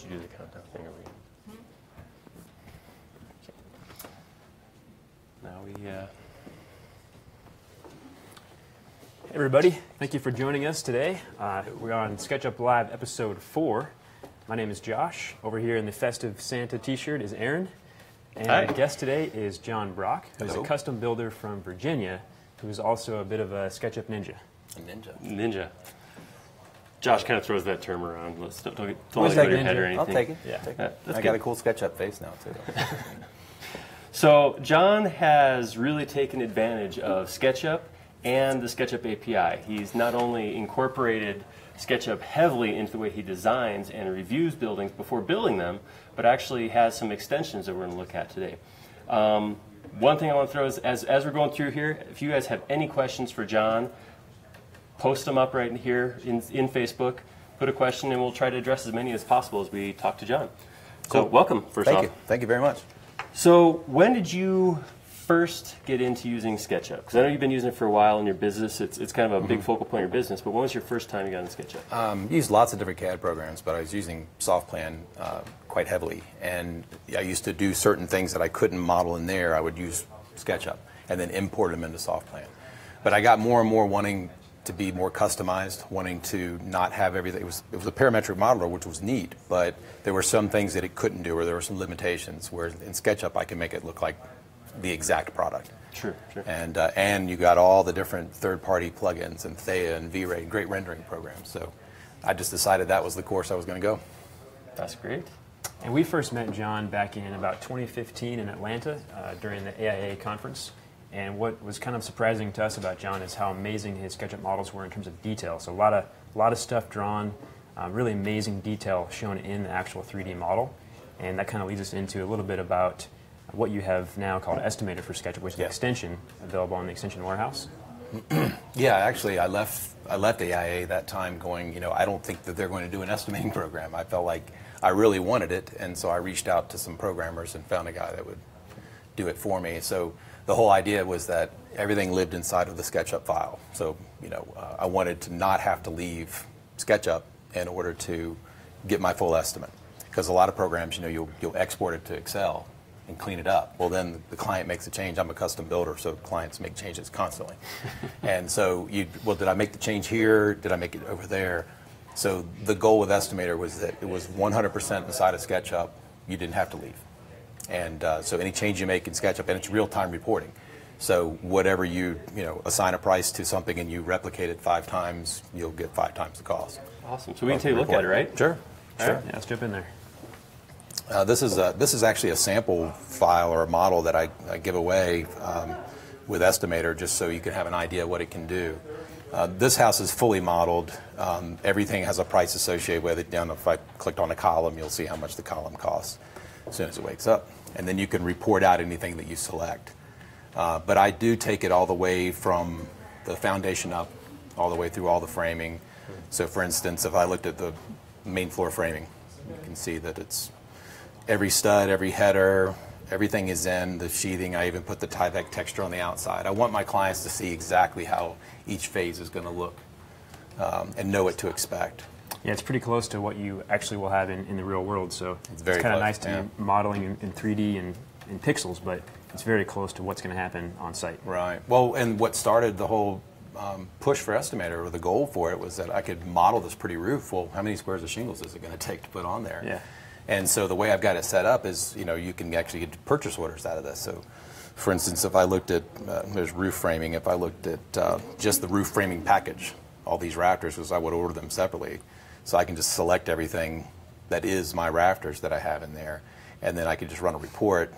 Did you do the countdown thing over here? Now we, uh, Hey everybody, thank you for joining us today. Uh, we're on SketchUp Live episode 4. My name is Josh. Over here in the festive Santa t shirt is Aaron. And Hi. our guest today is John Brock, who's Hello. a custom builder from Virginia, who's also a bit of a SketchUp ninja. A ninja. ninja. Josh kind of throws that term around. Let's don't, don't, don't What's let it go your head or anything. I'll take it. Yeah. Take it. I got a cool SketchUp face now too. So John has really taken advantage of SketchUp and the SketchUp API. He's not only incorporated SketchUp heavily into the way he designs and reviews buildings before building them, but actually has some extensions that we're going to look at today. Um, one thing I want to throw is, as, as we're going through here, if you guys have any questions for John, post them up right in here in, in Facebook, put a question, and we'll try to address as many as possible as we talk to John. So, Cool. welcome, first Thank off. you. Thank you very much. So, when did you first get into using SketchUp? Because I know you've been using it for a while in your business. It's, it's kind of a big focal point of your business. But when was your first time you got into SketchUp? Um, used lots of different CAD programs, but I was using SoftPlan uh, quite heavily. And I used to do certain things that I couldn't model in there. I would use SketchUp and then import them into SoftPlan. But I got more and more wanting to be more customized, wanting to not have everything. It was, it was a parametric modeler, which was neat, but there were some things that it couldn't do, or there were some limitations. Where in SketchUp, I can make it look like the exact product. Sure, sure. And, uh, and you got all the different third-party plugins and Thea and V-Ray, great rendering programs. So I just decided that was the course I was going to go. That's great. And we first met John back in about 2015 in Atlanta uh, during the AIA conference. And what was kind of surprising to us about John is how amazing his SketchUp models were in terms of detail. So a lot of, a lot of stuff drawn, uh, really amazing detail shown in the actual 3D model. And that kind of leads us into a little bit about what you have now called Estimator for SketchUp, which is Yeah. an extension available on the Extension Warehouse. Yeah, actually, I left I left the AIA that time going, you know, I don't think that they're going to do an estimating program. I felt like I really wanted it, and so I reached out to some programmers and found a guy that would do it for me. So the whole idea was that everything lived inside of the SketchUp file. So you know, uh, I wanted to not have to leave SketchUp in order to get my full estimate, because a lot of programs, you know, you'll you'll export it to Excel and clean it up. Well, then the client makes a change. I'm a custom builder, so clients make changes constantly. and so, you, well, did I make the change here? Did I make it over there? So the goal with Estimator was that it was 100% inside of SketchUp. You didn't have to leave. And uh, so any change you make in SketchUp, and it's real-time reporting. So whatever you, you know, assign a price to something and you replicate it five times, you'll get five times the cost. Awesome. So, we can take a look at it, right? Sure. Sure. Yeah, let's jump in there. Uh, this is a, this is actually a sample file or a model that I, I give away um, with Estimator just so you can have an idea what it can do. Uh, this house is fully modeled. Um, everything has a price associated with it. Down if I clicked on a column, you'll see how much the column costs as soon as it wakes up, and then you can report out anything that you select. Uh, but I do take it all the way from the foundation up, all the way through all the framing. So, for instance, if I looked at the main floor framing, you can see that it's every stud, every header, everything is in the sheathing. I even put the Tyvek texture on the outside. I want my clients to see exactly how each phase is going to look um, and know what to expect. Yeah, it's pretty close to what you actually will have in, in the real world. So It's very kind of nice to yeah. be modeling in, in 3D and in pixels, but it's very close to what's going to happen on site. Right. Well, and what started the whole um, push for Estimator, or the goal for it, was that I could model this pretty roof. Well, how many squares of shingles is it going to take to put on there? Yeah. And so the way I've got it set up is, you know, you can actually get purchase orders out of this. So, for instance, if I looked at uh, there's roof framing, if I looked at uh, just the roof framing package, all these rafters, because I would order them separately, so I can just select everything that is my rafters that I have in there, and then I can just run a report,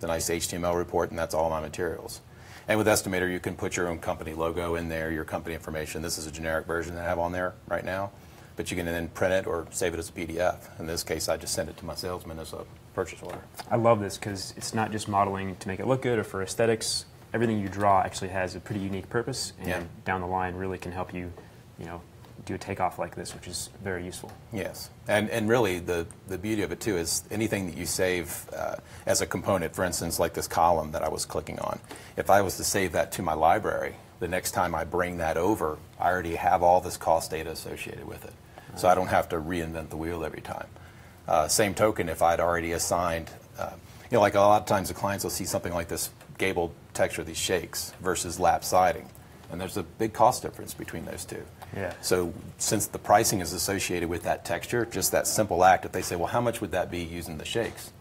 the nice HTML report, and that's all my materials. And with Estimator, you can put your own company logo in there, your company information. This is a generic version that I have on there right now, but you can then print it or save it as a PDF. In this case, I just send it to my salesman as a purchase order. I love this because it's not just modeling to make it look good or for aesthetics. Everything you draw actually has a pretty unique purpose, and Yeah. down the line really can help you, you know, do a takeoff like this, which is very useful. Yes, and and really the the beauty of it too is anything that you save uh, as a component. For instance, like this column that I was clicking on. If I was to save that to my library, the next time I bring that over, I already have all this cost data associated with it, so I don't have to reinvent the wheel every time. Uh, same token, if I'd already assigned, uh, you know, like a lot of times the clients will see something like this gabled texture, these shakes, versus lap siding. And there's a big cost difference between those two. Yeah. So since the pricing is associated with that texture, just that simple act, if they say, well, how much would that be using the shakes?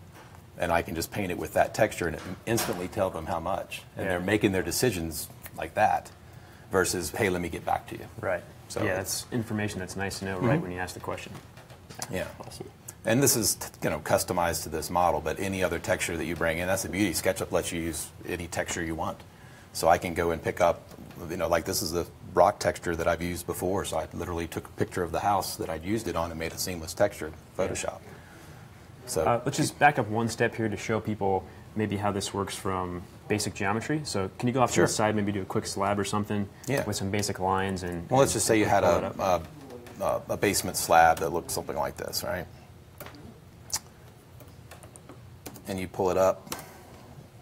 And I can just paint it with that texture and instantly tell them how much. And Yeah. they're making their decisions like that versus, hey, let me get back to you. Right. So yeah, that's information that's nice to know mm-hmm. right when you ask the question. Yeah. Awesome. And this is you know customized to this model, but any other texture that you bring in, that's the beauty. SketchUp lets you use any texture you want. So I can go and pick up, you know, like this is a rock texture that I've used before. So I literally took a picture of the house that I'd used it on and made a seamless texture in Photoshop. So Uh, let's just back up one step here to show people maybe how this works from basic geometry. So can you go off Sure. to the side, maybe do a quick slab or something Yeah. with some basic lines and. Well, let's just say you had a, a, a, a basement slab that looked something like this, right? And you pull it up.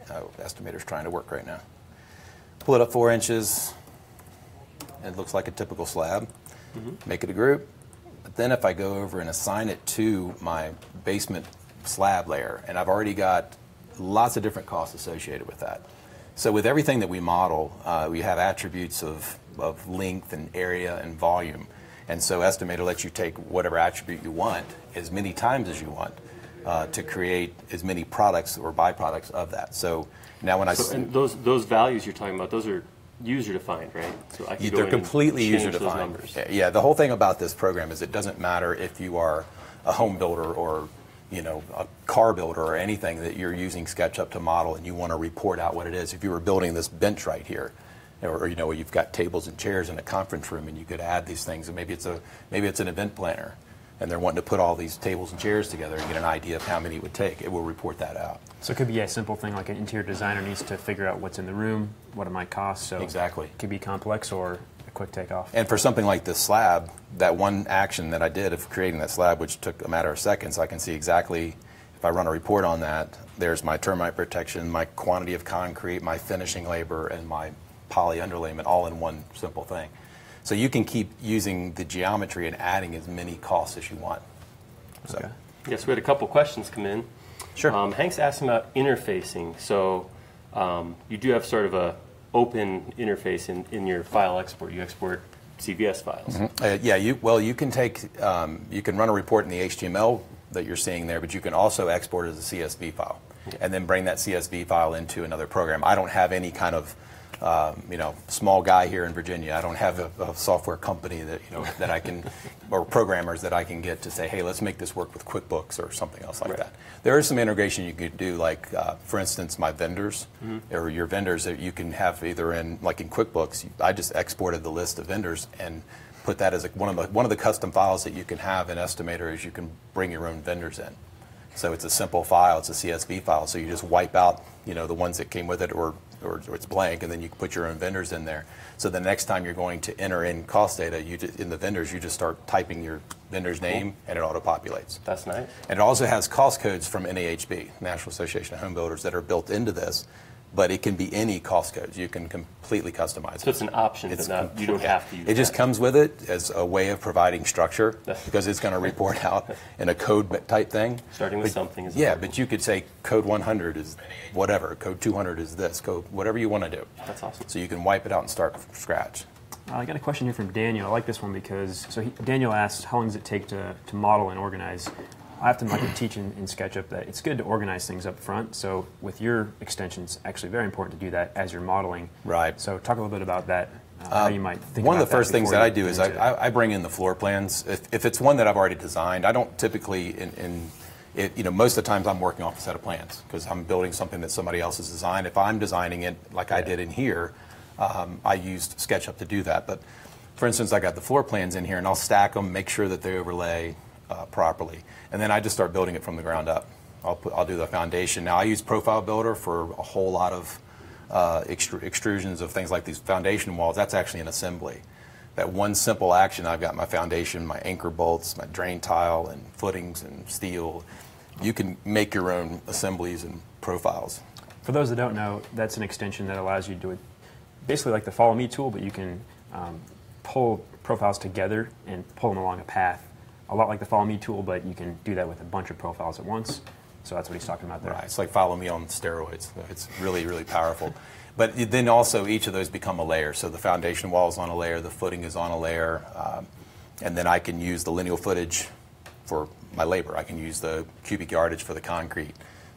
Oh, estimator's trying to work right now. Pull it up four inches. It looks like a typical slab. Make it a group. But then if I go over and assign it to my basement slab layer, and I've already got lots of different costs associated with that. So with everything that we model, uh, we have attributes of, of length and area and volume. And so Estimator lets you take whatever attribute you want as many times as you want uh, to create as many products or byproducts of that. So now when I So, and those those values you're talking about, those are user defined, right? So I can They're completely user defined. Yeah, the whole thing about this program is it doesn't matter if you are a home builder or you know a car builder or anything that you're using SketchUp to model and you want to report out what it is. If you were building this bench right here, or you know you've got tables and chairs in a conference room and you could add these things, and maybe it's a maybe it's an event planner. And they're wanting to put all these tables and chairs together and get an idea of how many it would take. It will report that out. So it could be a simple thing like an interior designer needs to figure out what's in the room, what it might cost. So Exactly. It could be complex or a quick takeoff. And for something like this slab, that one action that I did of creating that slab, which took a matter of seconds, I can see exactly, if I run a report on that, there's my termite protection, my quantity of concrete, my finishing labor, and my poly underlayment all in one simple thing. So you can keep using the geometry and adding as many costs as you want. So, Okay. Yes, we had a couple questions come in. Sure. Um, Hank's asking about interfacing. So um, you do have sort of a open interface in, in your file export. You export CVS files. Uh, yeah, you, well, you can take, um, you can run a report in the HTML that you're seeing there, but you can also export as a CSV file and then bring that CSV file into another program. I don't have any kind of, um, you know, small guy here in Virginia. I don't have a, a software company that, you know, that I can, or programmers that I can get to say, hey, let's make this work with QuickBooks or something else like Right. that. There is some integration you could do, like, uh, for instance, my vendors Mm-hmm. or your vendors that you can have either in, like in QuickBooks, I just exported the list of vendors and put that as a, one of the one of the custom files that you can have in Estimator is you can bring your own vendors in. So it's a simple file, it's a CSV file. So you just wipe out, you know, the ones that came with it, or, or, or it's blank, and then you put your own vendors in there. So the next time you're going to enter in cost data, you just, in the vendors, you just start typing your vendor's name, and it auto populates. That's nice. And it also has cost codes from NAHB, National Association of Home Builders, that are built into this. But it can be any cost codes. You can completely customize it. So it's an option, but not, you don't have to use It just comes with it as a way of providing structure because it's going to report out in a code type thing. Starting with But- something is Yeah, important. but you could say code 100 is whatever, code 200 is this, code whatever you want to do. That's awesome. So you can wipe it out and start from scratch. Uh, I got a question here from Daniel. I like this one because so he, Daniel asks, how long does it take to, to model and organize? I often like to teach in, in SketchUp that it's good to organize things up front. So with your extensions, actually very important to do that as you're modeling. Right. So talk a little bit about that. Uh, how you might think One of the first things that I do is I. I bring in the floor plans. If, if it's one that I've already designed, I don't typically, in, in it, you know, most of the times I'm working off a set of plans because I'm building something that somebody else has designed. If I'm designing it like I did in here, um, I used SketchUp to do that. But for instance, I got the floor plans in here and I'll stack them, make sure that they overlay uh, properly. And then I just start building it from the ground up. I'll, put, I'll do the foundation. Now I use Profile Builder for a whole lot of uh, extru- extrusions of things like these foundation walls. That's actually an assembly. That one simple action, I've got my foundation, my anchor bolts, my drain tile, and footings and steel. You can make your own assemblies and profiles. For those that don't know, that's an extension that allows you to do it basically like the Follow Me tool, but you can um, pull profiles together and pull them along a path a lot like the Follow Me tool, but you can do that with a bunch of profiles at once. So that's what he's talking about there. Right. It's like follow me on steroids. It's really, really powerful. But then also each of those become a layer. So the foundation wall is on a layer, the footing is on a layer, um, and then I can use the lineal footage for my labor. I can use the cubic yardage for the concrete.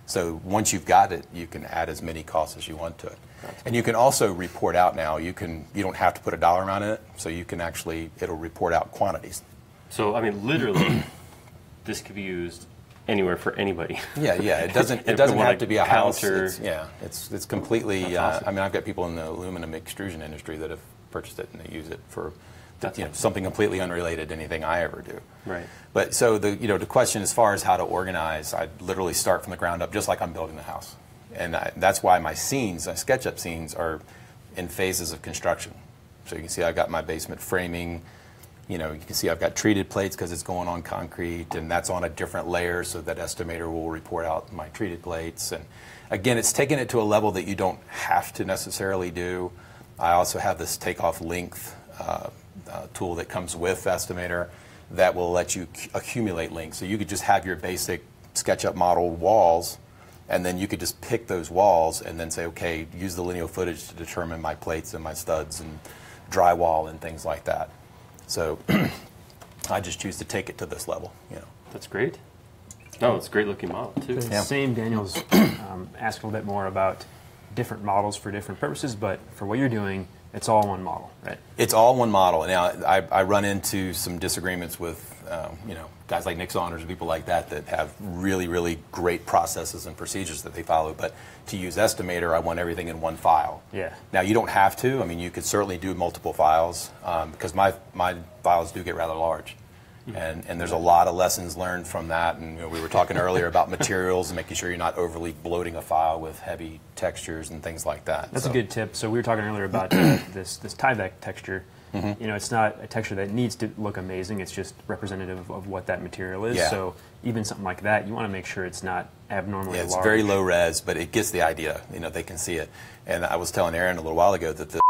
So once you've got it, you can add as many costs as you want to it. And you can also report out now. You can you don't have to put a dollar amount in it, so you can actually it'll report out quantities. So I mean, literally, this could be used anywhere for anybody. Yeah, yeah. It doesn't. It doesn't have to be a house. It's, yeah, it's it's completely. Uh, awesome. I mean, I've got people in the aluminum extrusion industry that have purchased it and they use it for, That's you know, awesome. something completely unrelated to anything I ever do. Right. But so the you know the question as far as how to organize, I literally start from the ground up, just like I'm building the house, and I, that's why my scenes, my SketchUp scenes, are in phases of construction. So you can see I've got my basement framing. You know, you can see I've got treated plates because it's going on concrete, and that's on a different layer, so that estimator will report out my treated plates. And again, it's taking it to a level that you don't have to necessarily do. I also have this takeoff length uh, uh, tool that comes with Estimator that will let you accumulate links. So you could just have your basic SketchUp model walls, and then you could just pick those walls and then say, okay, use the lineal footage to determine my plates and my studs and drywall and things like that. So I just choose to take it to this level. You know. That's great. No, it's a great looking model too. The Yeah. same Daniel's um, asked a little bit more about different models for different purposes, but for what you're doing, it's all one model, right? It's all one model. Now, I, I run into some disagreements with, um, you know, guys like Nick Sonder and people like that that have really, really great processes and procedures that they follow. But to use Estimator, I want everything in one file. Yeah. Now, you don't have to. I mean, you could certainly do multiple files um, because my, my files do get rather large. And, and there's a lot of lessons learned from that. And you know, we were talking earlier about materials and making sure you're not overly bloating a file with heavy textures and things like that. That's So- a good tip. So we were talking earlier about uh, this this Tyvek texture. Mm-hmm. You know, it's not a texture that needs to look amazing. It's just representative of what that material is. Yeah. So even something like that, you want to make sure it's not abnormally Yeah, it's large. very low res, but it gets the idea. You know, they can see it. And I was telling Aaron a little while ago that the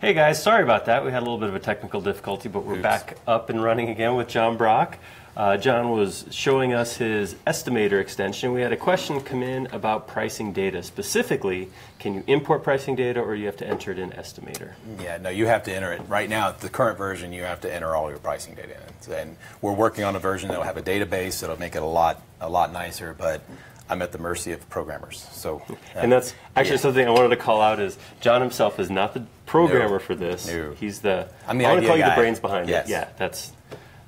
Hey guys, sorry about that. We had a little bit of a technical difficulty, but we're Oops. back up and running again with John Brock. Uh, John was showing us his estimator extension. We had a question come in about pricing data. Specifically, can you import pricing data or you have to enter it in estimator? yeah, no, you have to enter it right now. The current version, you have to enter all your pricing data in. And we're working on a version that'll have a database that'll make it a lot a lot nicer. But I'm at the mercy of programmers. So, uh, And that's actually yeah. something I wanted to call out is John himself is not the programmer No. for this. No. He's the I'm the I want to call you the brains behind Yes. it. Yeah, that's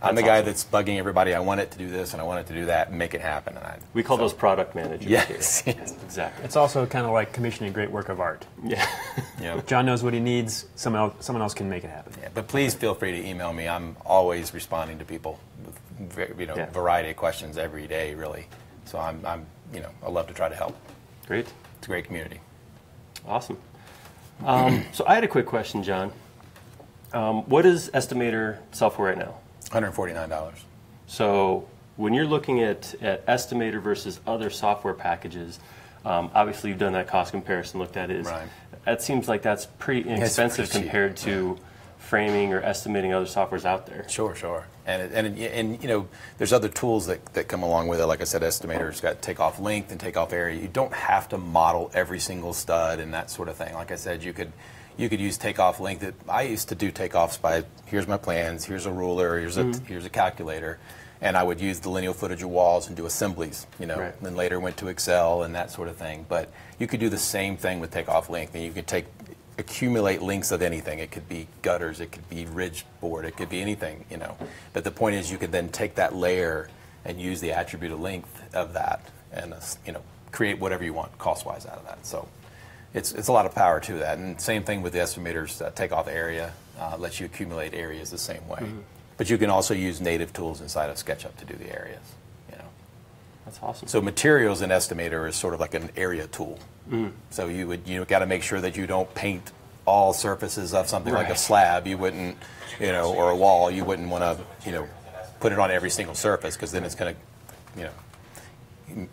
I'm the that's guy awesome. that's bugging everybody. I want it to do this and I want it to do that and make it happen. And I, we call so- those product managers. Yes, here. yes. exactly. It's also kind of like commissioning a great work of art. Yeah. Yeah. John knows what he needs. Someone else, someone else can make it happen. Yeah, but please feel free to email me. I'm always responding to people with you know Yeah. variety of questions every day, really. So I'm, I'm you know I love to try to help. Great. It's a great community. Awesome. Um, so I had a quick question, John. Um, what is Estimator software right now? $149. So when you're looking at, at Estimator versus other software packages, um, obviously you've done that cost comparison, looked at it. Is, Right. That seems like that's pretty inexpensive pretty compared to framing or estimating other softwares out there. Sure, sure. And it, and it, and you know, there's other tools that, that come along with it. Like I said, estimator's got takeoff length and takeoff area. You don't have to model every single stud and that sort of thing. Like I said, you could you could use takeoff length. It- I used to do takeoffs by here's my plans, here's a ruler, here's a mm-hmm. here's a calculator, and I would use the lineal footage of walls and do assemblies. You know, Right. then later went to Excel and that sort of thing. But you could do the same thing with takeoff length, and you could take accumulate links of anything. It could be gutters, it could be ridge board, it could be anything, you know. But the point is, you could then take that layer and use the attribute of length of that, and you know, create whatever you want cost-wise out of that. So. It's, it's a lot of power to that, and same thing with the estimators. that take off area uh, lets you accumulate areas the same way, but you can also use native tools inside of SketchUp to do the areas. You know, That's awesome. so materials in Estimator is sort of like an area tool. So you would you got to make sure that you don't paint all surfaces of something like a slab. You wouldn't, you know, or a wall. You wouldn't want to, you know, put it on every single surface because then it's going to, you know,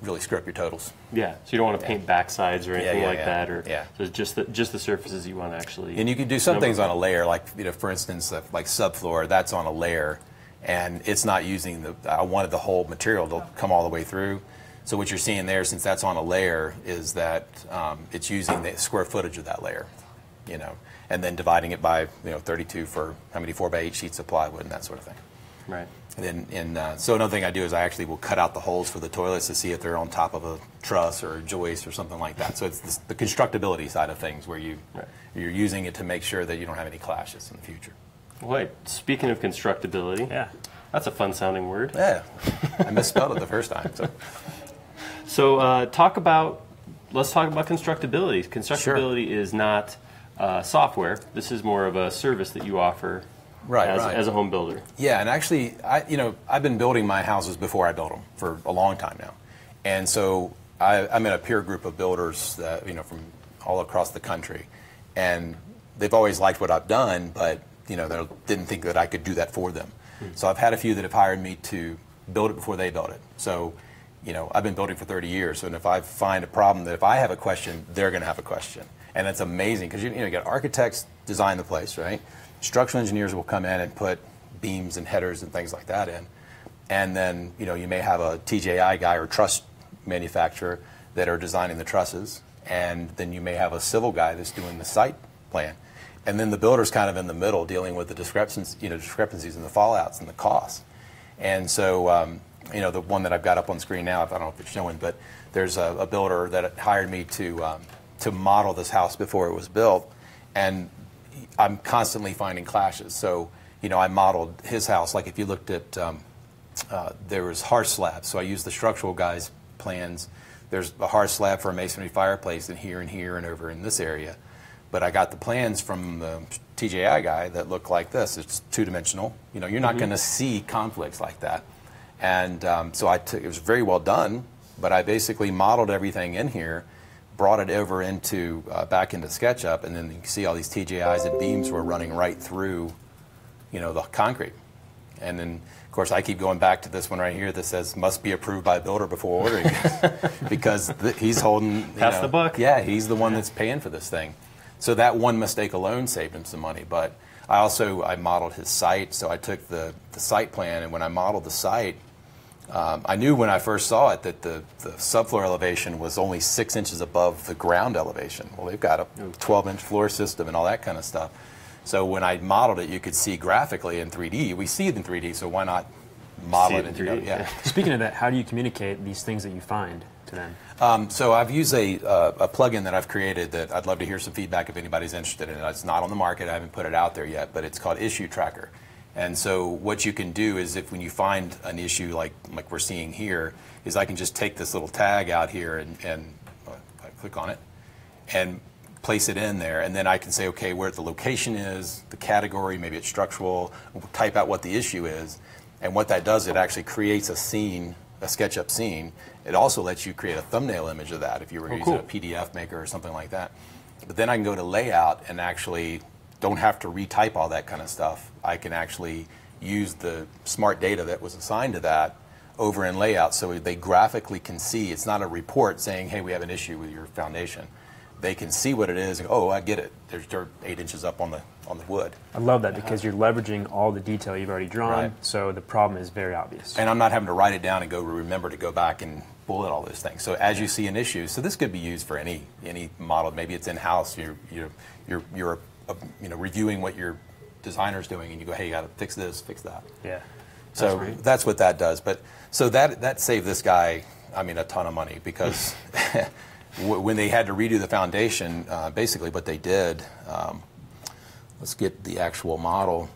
really screw up your totals. Yeah, so you don't want to paint backsides or anything yeah, like yeah. that, or Yeah. so it's just the, just the surfaces you want to actually. And you can do some number. things on a layer, like you know, for instance, uh, like subfloor. That's on a layer, and it's not using the. I wanted the whole material to come all the way through. So what you're seeing there, since that's on a layer, is that um, it's using the square footage of that layer, you know, and then dividing it by you know 32 for how many four by eight sheets of plywood and that sort of thing. Right. And then, and uh, so another thing I do is I actually will cut out the holes for the toilets to see if they're on top of a truss or a joist or something like that. So it's this, the constructability side of things where you Right. you're using it to make sure that you don't have any clashes in the future. Wait, speaking of constructability, Yeah. that's a fun sounding word. Yeah, I misspelled it the first time. So So uh, talk about let's talk about constructability. Constructability is not uh, software. This is more of a service that you offer Right, as, right. as a home builder. yeah, and actually, I you know I've been building my houses before I built them for a long time now, and so I, I'm in a peer group of builders that you know from all across the country, and they've always liked what I've done, but you know they didn't think that I could do that for them. Hmm. So I've had a few that have hired me to build it before they built it. So you know I've been building for 30 years, and if I find a problem that if I have a question, they're going to have a question, and it's amazing because you, you know you got architects design the place, right? Structural engineers will come in and put beams and headers and things like that in, and then you know you may have a TJI guy or truss manufacturer that are designing the trusses, and then you may have a civil guy that's doing the site plan, and then the builder's kind of in the middle dealing with the discrepancies, you know, discrepancies and the fallouts and the costs. And so, um, you know, the one that I've got up on screen now, I don't know if it's showing, but there's a, a builder that hired me to um, to model this house before it was built, and I'm constantly finding clashes. So, you know, I modeled his house. Like if you looked at, um, uh, there was hearth slabs. So I used the structural guys' plans. There's a hearth slab for a masonry fireplace in here and here and over in this area. But I got the plans from the TJI guy that look like this. It's two dimensional. You know, you're not going to see conflicts like that. And um, so I took, it was very well done, but I basically modeled everything in here, brought it over into, uh, back into SketchUp, and then you can see all these TJIs and beams were running right through, you know, the concrete. And then, of course, I keep going back to this one right here that says must be approved by builder before ordering, because th- he's holding. Pass know- the buck. Yeah, he's the one that's paying for this thing. So that one mistake alone saved him some money. But I also I modeled his site, so I took the, the site plan, and when I modeled the site, um, I knew when I first saw it that the, the subfloor elevation was only six inches above the ground elevation. Well, they've got a 12 inch floor system and all that kind of stuff. So when I modeled it, you could see graphically in 3D. We see it in 3D, so why not model See it it in in 3D? 3D, Yeah. yeah. Speaking of that, how do you communicate these things that you find to them? Um, so I've used a, uh, a plugin that I've created that I'd love to hear some feedback if anybody's interested in it. It's not on the market. I haven't put it out there yet, but it's called Issue Tracker. And so what you can do is if when you find an issue like like we're seeing here, is I can just take this little tag out here and, and uh, I click on it and place it in there, and then I can say, okay, where the location is, the category, maybe it's structural, type out what the issue is, and what that does, it actually creates a scene, a SketchUp scene. It also lets you create a thumbnail image of that if you were using cool. a PDF maker or something like that. But then I can go to layout and actually don't have to retype all that kind of stuff. I can actually use the smart data that was assigned to that over in layout so they graphically can see. It's not a report saying, hey, we have an issue with your foundation. They can see what it is and, oh, I get it. There's dirt eight inches up on the, on the wood. I love that uh-huh. because you're leveraging all the detail you've already drawn, Right. so the problem is very obvious. And I'm not having to write it down and go remember to go back and bullet all those things. So as you see an issue, so this could be used for any any model. Maybe it's in house. You're you're you're you're you know reviewing what your designer's doing, and you go, hey, you got to fix this, fix that. yeah. So That's that's, what that does. But so that that saved this guy, I mean, a ton of money because when they had to redo the foundation, uh, basically what they did. Um, let's get the actual model.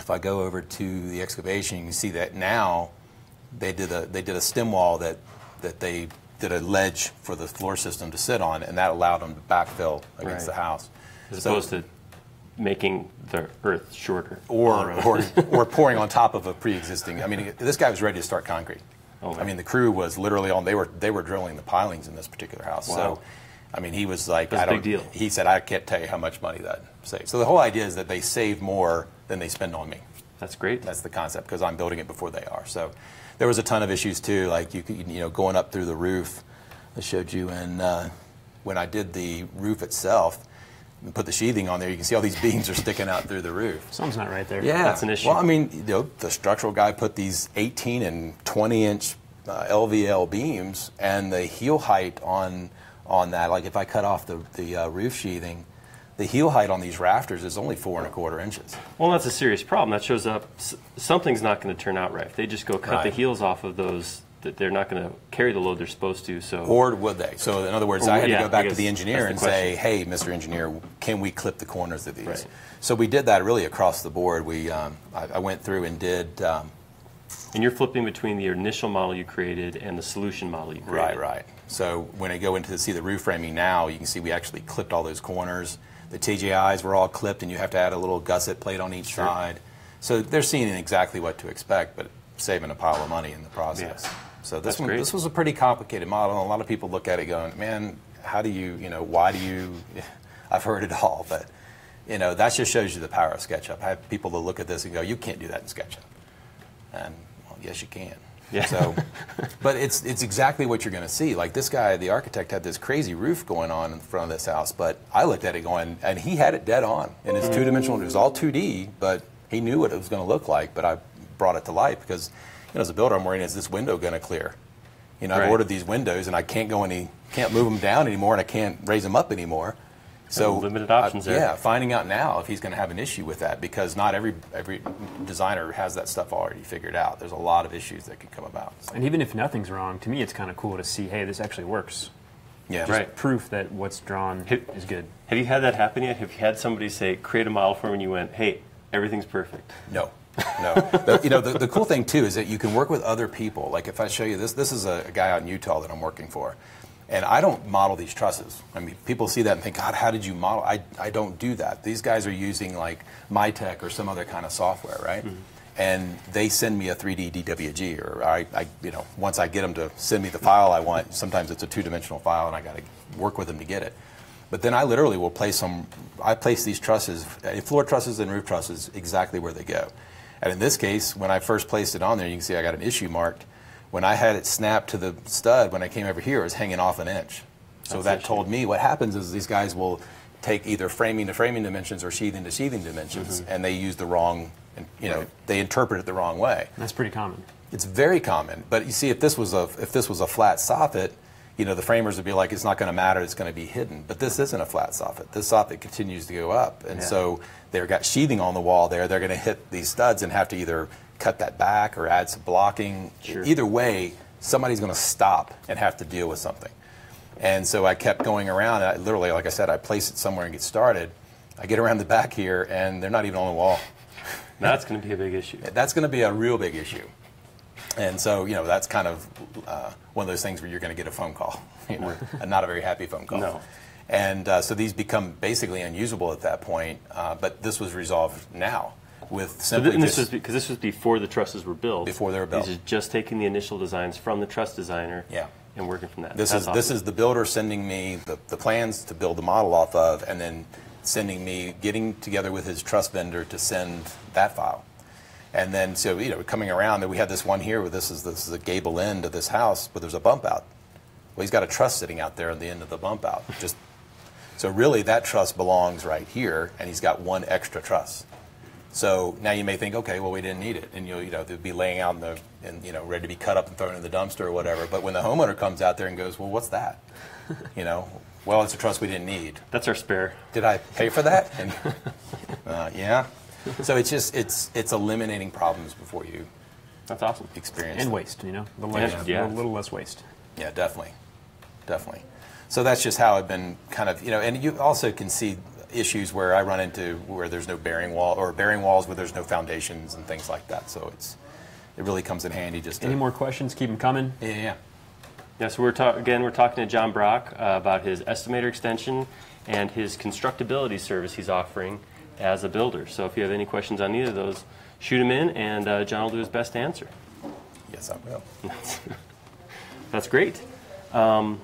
If I go over to the excavation, you can see that now they did a they did a stem wall that that they did a ledge for the floor system to sit on, and that allowed them to backfill against Right. the house. As So- opposed to making the earth shorter. or, or, or pouring on top of a pre-existing. I mean, this guy was ready to start concrete. Oh, I mean, the crew was literally on. They were they were drilling the pilings in this particular house. Wow. So, I mean, he was like, That's I a don't. big deal. He said, I can't tell you how much money that saved. So the whole idea is that they save more than they spend on me. That's great. That's the concept because I'm building it before they are. So there was a ton of issues too, like you could, you know going up through the roof. I showed you, and uh, when I did the roof itself, and put the sheathing on there, you can see all these beams are sticking out through the roof. Something's not right there. Yeah, That's an issue. Well, I mean, you know, the structural guy put these 18 and 20 inch uh, LVL beams, and the heel height on on that, like if I cut off the the uh, roof sheathing, the heel height on these rafters is only four and a quarter inches. Well, that's a serious problem. That shows up s- something's not going to turn out right. If they just go cut the heels off of those, that they're not going to carry the load they're supposed to. So Or would they? So in other words, Or I had yeah, to go back to the engineer that's and the say, "Hey, Mr. Engineer, can we clip the corners of these?" Right. So we did that really across the board. We um, I, I went through and did. Um, and you're flipping between the initial model you created and the solution model you created. Right, right. So when I go into to see the roof framing now, you can see we actually clipped all those corners. The TJIs were all clipped, and you have to add a little gusset plate on each Sure. side. So they're seeing exactly what to expect, but saving a pile of money in the process. Yeah. So this That's one, great. this was a pretty complicated model. and A lot of people look at it going, "Man, how do you, you know, why do you?" I've heard it all, but you know, that just shows you the power of SketchUp. I have people that look at this and go, "You can't do that in SketchUp," and well, yes, you can. Yeah. So, but it's it's exactly what you're going to see. Like this guy, the architect, had this crazy roof going on in front of this house, but I looked at it going, and he had it dead on, and it's two dimensional. It was all 2D, but he knew what it was going to look like. But I brought it to life because, know, as a builder, I'm worrying is this window going to clear? You know, I've Right. ordered these windows, and I can't go any, can't move them down anymore, and I can't raise them up anymore. So limited I- options uh, there. Yeah, finding out now if he's going to have an issue with that because not every every designer has that stuff already figured out. There's a lot of issues that can come about. So, And even if nothing's wrong, to me it's kind of cool to see, hey, this actually works. yeah, Right. Proof that what's drawn Hit- is good. Have you had that happen yet? Have you had somebody say, create a model for me, and you went, hey, everything's perfect? No, no. The- you know, the, the cool thing too is that you can work with other people. Like if I show you this, this is a, a guy out in Utah that I'm working for, and I don't model these trusses. I mean, people see that and think, God, how did you model? I, I don't do that. These guys are using like MiTek or some other kind of software, right? And they send me a 3D DWG, or I, I, you know, once I get them to send me the file I want. Sometimes it's a two-dimensional file, and I got to work with them to get it. But then I literally will place them. I place these trusses, uh, floor trusses and roof trusses, exactly where they go. And in this case, when I first placed it on there, you can see I got an issue marked. When I had it snapped to the stud, when I came over here, it was hanging off an inch. So That's that issue. told me what happens is these guys will take either framing to framing dimensions or sheathing to sheathing dimensions, mm-hmm. and they use the wrong, you know, Right. they interpret it the wrong way. That's pretty common. It's very common, but you see, if this was a if this was a flat soffit, you know, the framers would be like, it's not going to matter, it's going to be hidden. But this isn't a flat soffit. This soffit continues to go up, and Yeah. so they've got sheathing on the wall there. They're going to hit these studs and have to either cut that back or add some blocking. Sure. Either way, somebody's going to stop and have to deal with something. And so I kept going around. I, literally, like I said, I place it somewhere and get started. I get around the back here, and they're not even on the wall. That's going to be a big issue. That's going to be a real big issue. And so, you know, that's kind of uh, one of those things where you're going to get a phone call, you know, a not a very happy phone call. No. And uh, so these become basically unusable at that point. Uh, but this was resolved now with So simply and this was because this was before the trusses were built. Before they were built. This is just taking the initial designs from the truss designer. Yeah. And working from that. This That's is this is the builder sending me the, the plans to build the model off of, and then sending me getting together with his truss vendor to send that file. And then so you know coming around, and we had this one here where this is this is a gable end of this house, but there's a bump out. Well, he's got a truss sitting out there on the end of the bump out. Just so really that truss belongs right here, and he's got one extra truss. So now you may think, okay, well we didn't need it, and you'll you know they'll be laying out in the and you know ready to be cut up and thrown in the dumpster or whatever. But when the homeowner comes out there and goes, well, what's that? You know, well it's a truss we didn't need. That's our spare. Did I pay for that? And uh, yeah. So it's just it's it's eliminating problems before you That's awesome. experience And them. waste, you know? The less, Yeah. A little less waste. Yeah, definitely, definitely. So that's just how I've been kind of, you know, and you also can see issues where I run into where there's no bearing wall or bearing walls where there's no foundations and things like that. So it's it really comes in handy just to, Any more questions? Keep them coming. Yeah, yeah. Yeah, so we're ta- again we're talking to John Brock uh, about his estimator extension and his constructability service he's offering as a builder. So if you have any questions on either of those, shoot them in, and uh, John will do his best to answer. Yes, I will. That's great. Um,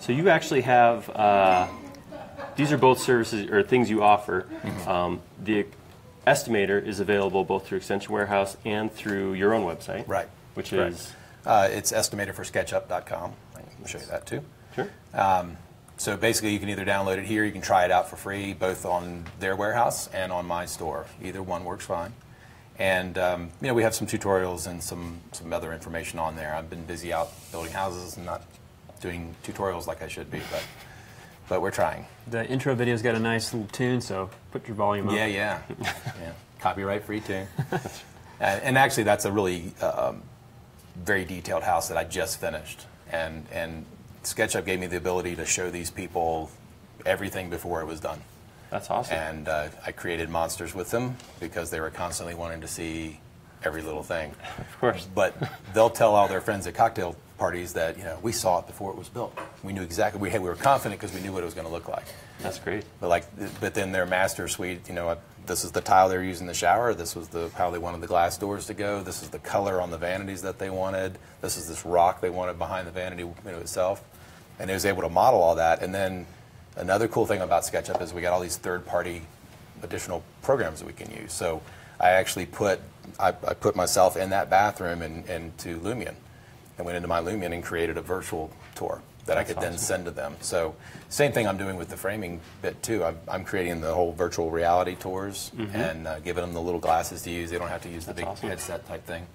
so you actually have uh, these are both services or things you offer. Um, the Estimator is available both through Extension Warehouse and through your own website. Right. Which Correct. is Uh, it's estimatorforsketchup.com. I can show you that too. sure. So basically, you can either download it here, you can try it out for free, both on their warehouse and on my store. Either one works fine. And um, you know, we have some tutorials and some some other information on there. I've been busy out building houses and not doing tutorials like I should be, but but we're trying. The intro video's got a nice little tune, so put your volume up. Yeah, yeah, yeah. Copyright free tune. and, and actually, that's a really um, very detailed house that I just finished, and and SketchUp gave me the ability to show these people everything before it was done. That's awesome. And uh, I created monsters with them because they were constantly wanting to see every little thing. of course. But they'll tell all their friends at cocktail parties that you know we saw it before it was built. We knew exactly. We had, we were confident because we knew what it was going to look like. That's great. But like, but then their master suite, you know, this is the tile they're using in the shower. This was the how they wanted the glass doors to go. This is the color on the vanities that they wanted. This is this rock they wanted behind the vanity you know, itself. And it was able to model all that. And then another cool thing about SketchUp is we got all these third-party additional programs that we can use. So I actually put I, I put myself in that bathroom and into Lumion, and went into my Lumion and created a virtual tour that I That's could then send to them. So same thing I'm doing with the framing bit too. I'm, I'm creating the whole virtual reality tours and uh, giving them the little glasses to use. They don't have to use the. That's big awesome. headset type thing.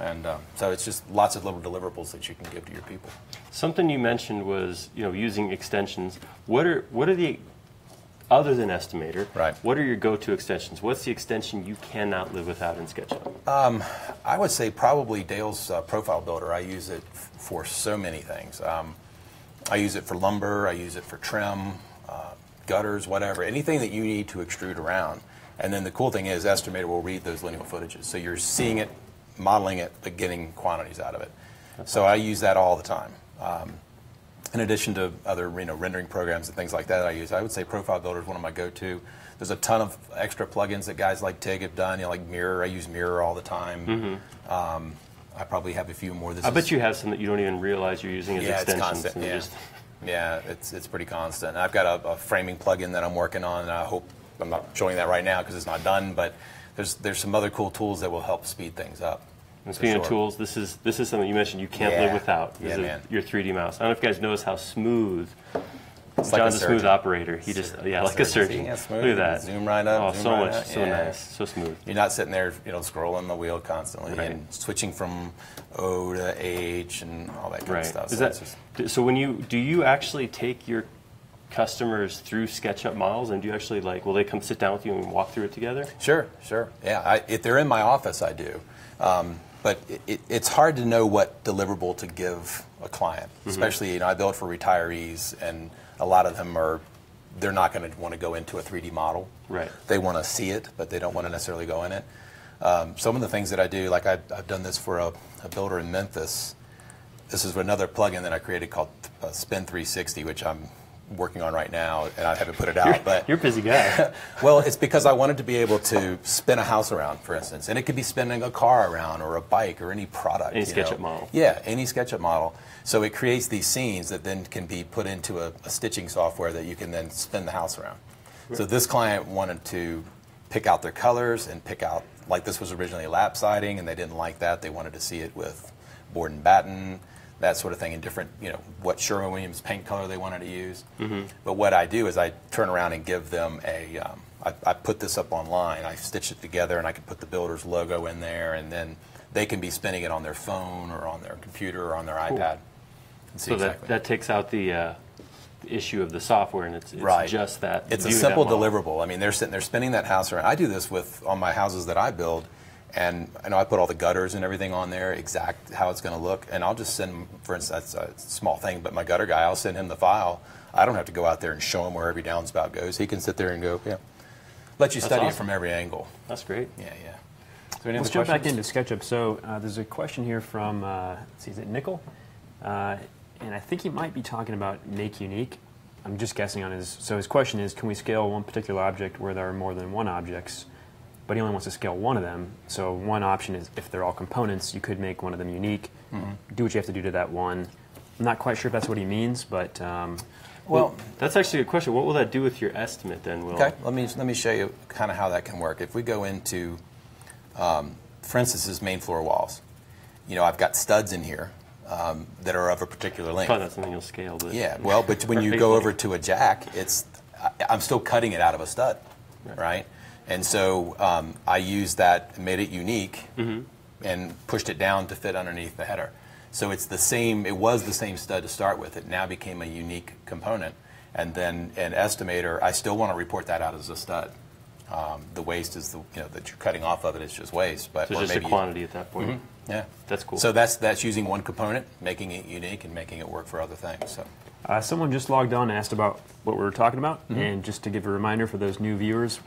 And um, so it's just lots of little deliverables that you can give to your people. Something you mentioned was, you know, using extensions. What are what are the other than Estimator? Right. What are your go-to extensions? What's the extension you cannot live without in SketchUp? I would say probably Dale's uh, profile builder. I use it f- for so many things. Um, I use it for lumber. I use it for trim, uh, gutters, whatever. Anything that you need to extrude around. And then the cool thing is, Estimator will read those lineal footages. So you're seeing it, modeling it, but getting quantities out of it. so I use that all the time. Um, in addition to other you know, rendering programs and things like that I use, I would say Profile Builder is one of my go-to. There's a ton of extra plugins that guys like TIG have done. You know, like Mirror, I use Mirror all the time. Um, I probably have a few more. This I bet you have some that you don't even realize you're using as yeah, it's extensions. constant. Yeah. just- yeah, it's it's pretty constant. And I've got a, a framing plugin that I'm working on, and I hope I'm not showing that right now because it's not done. But there's there's some other cool tools that will help speed things up. And speaking of tools, this is this is something you mentioned you can't Yeah. live without. Yeah, man. Your 3D mouse. I don't know if you guys notice how smooth. It's like a John's a, smooth operator. He just yeah, like a surgeon. Yeah, smooth. Look at that. Zoom right up, Oh, so right much, out. so Yeah. nice, so smooth. You're not sitting there, you know, scrolling the wheel constantly Right. and switching from O to H and all that kind Right. of stuff. Is So that just- so? When you do you actually take your customers through SketchUp models, and do you actually like will they come sit down with you and walk through it together? Sure, sure. Yeah, I, if they're in my office, I do. Um, but it, it, it's hard to know what deliverable to give a client, Mm-hmm. especially you know I build for retirees, and a lot of them are they're not going to want to go into a 3D model. Right. They want to see it, but they don't want to necessarily go in it. Um, some of the things that I do, like I, I've done this for a, a builder in Memphis. This is another plugin that I created called uh, Spin 360, which I'm working on right now, and I haven't put it out. but You're a busy guy. well, it's because I wanted to be able to spin a house around, for instance, and it could be spinning a car around or a bike or any product. Any you know. SketchUp model. Yeah, any SketchUp model. So it creates these scenes that then can be put into a, a stitching software that you can then spin the house around. So this client wanted to pick out their colors and pick out, like this was originally lap siding, and they didn't like that. They wanted to see it with board and batten, that sort of thing, and different, you know, what Sherwin Williams paint color they wanted to use. But what I do is I turn around and give them a, um, I, I put this up online, I stitch it together, and I can put the builder's logo in there, and then they can be spinning it on their phone or on their computer or on their iPad. and see so exactly. that that takes out the, uh, the issue of the software, and it's, it's Right. just that. It's a simple deliverable. I mean, they're sitting there spinning that house around. I do this with on my houses that I build, and I know I put all the gutters and everything on there, exact how it's going to look, and I'll just send, for instance, that's a small thing, but my gutter guy, I'll send him the file. I don't have to go out there and show him where every downspout goes. He can sit there and go, yeah, let you study it from every angle. That's great. Yeah, yeah. Is there any Let's other jump back into SketchUp. So uh, there's a question here from, uh, let's see, is it Nickel? Uh, and I think he might be talking about Make Unique. I'm just guessing on his. So his question is, can we scale one particular object where there are more than one objects? But he only wants to scale one of them. So one option is, if they're all components, you could make one of them unique. Mm-hmm. Do what you have to do to that one. I'm not quite sure if that's what he means, but um, Well, That's actually a good question. What will that do with your estimate then, Will? Okay, let me, let me show you kind of how that can work. If we go into, um, for instance, this main floor walls, you know, I've got studs in here um, that are of a particular length. Probably not something you'll scale, but Yeah, well, but when you go over to a jack, it's I, I'm still cutting it out of a stud, right? And so um, I used that, and made it unique, and pushed it down to fit underneath the header. So it's the same. It was the same stud to start with. It now became a unique component, and then an estimator. I still want to report that out as a stud. Um, the waste is the you know that you're cutting off of it is just waste, but so just a maybe- quantity at that point. Yeah, That's cool. So that's that's using one component, making it unique, and making it work for other things. So. Uh, someone just logged on and asked about what we were talking about, and just to give a reminder for those new viewers,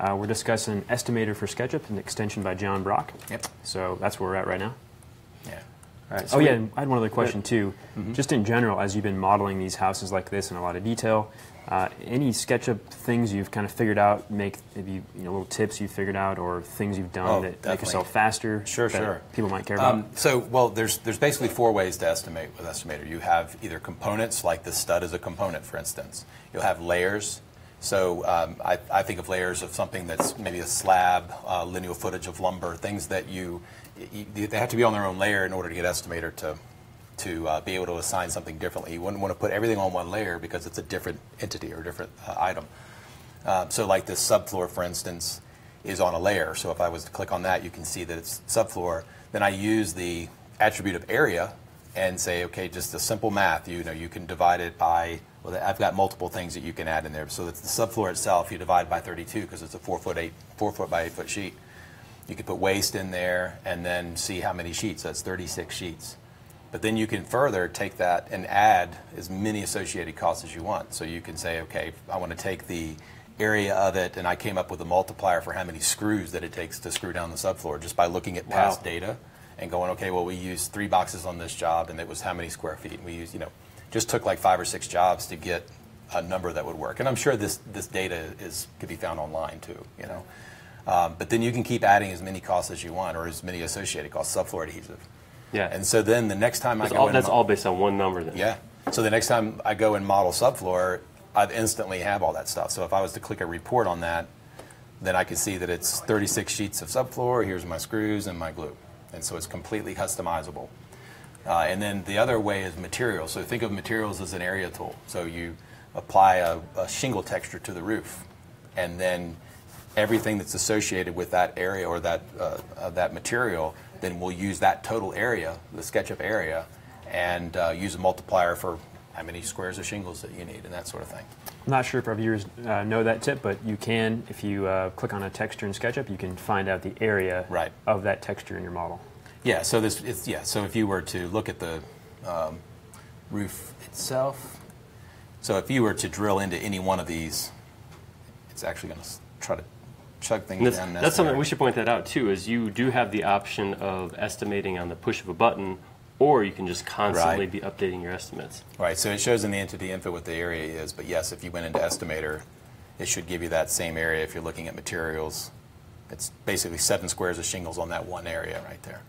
uh, we're discussing Estimator for SketchUp, an extension by John Brock. Yep. So that's where we're at right now. All right. oh yeah, I had one other question too. Just in general, as you've been modeling these houses like this in a lot of detail, uh, any SketchUp things you've kind of figured out, make maybe you know little tips you've figured out, or things you've done Oh, that make yourself faster? Sure, sure. People might care about. Um, so, well, there's there's basically four ways to estimate with Estimator. You have either components, like the stud is a component, for instance. You'll have layers. So um, I, I think of layers of something that's maybe a slab, uh, lineal footage of lumber, things that you, you, they have to be on their own layer in order to get Estimator to to uh, be able to assign something differently. You wouldn't want to put everything on one layer because it's a different entity or different uh, item. Um, so like this subfloor, for instance, is on a layer. So if I was to click on that, you can see that it's subfloor. Then I use the attribute of area and say, okay, just a simple math. You know, you can divide it by. Well, I've got multiple things that you can add in there. So it's the subfloor itself. You divide by 32 because it's a four foot eight, four foot by eight foot sheet. You could put waste in there and then see how many sheets. That's 36 sheets. But then you can further take that and add as many associated costs as you want. So you can say, okay, I want to take the area of it, and I came up with a multiplier for how many screws that it takes to screw down the subfloor just by looking at past Wow. data and going, okay, well, we used three boxes on this job, and it was how many square feet? And we used, you know, just took like five or six jobs to get a number that would work. And I'm sure this this data is could be found online too, you know. Um, but then you can keep adding as many costs as you want, or as many associated costs, subfloor adhesive. yeah. And so then the next time I that's go all, that's all based on one number then. yeah. So the next time I go and model subfloor, I'd instantly have all that stuff. So if I was to click a report on that, then I could see that it's 36 sheets of subfloor. Here's my screws and my glue, and so it's completely customizable. Uh, and then the other way is materials. So think of materials as an area tool. So you apply a, a shingle texture to the roof, and then everything that's associated with that area or that uh, uh, that material, then we'll use that total area, the SketchUp area, and uh, use a multiplier for how many squares of shingles that you need and that sort of thing. I'm not sure if our viewers uh, know that tip, but you can, if you uh, click on a texture in SketchUp, you can find out the area Right. of that texture in your model. Yeah. So this, it's yeah. So if you were to look at the um, roof itself, so if you were to drill into any one of these, it's actually going to try to chug things that's, down. that's something we should point that out too. Is you do have the option of estimating on the push of a button, or you can just constantly Right. be updating your estimates. Right, so it shows in the entity info what the area is, but yes, if you went into Estimator, it should give you that same area if you're looking at materials. It's basically seven squares of shingles on that one area right there.